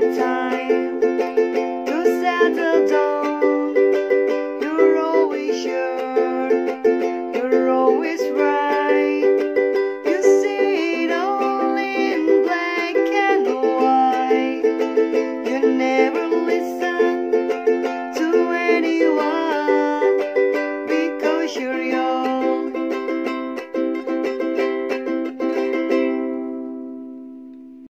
time.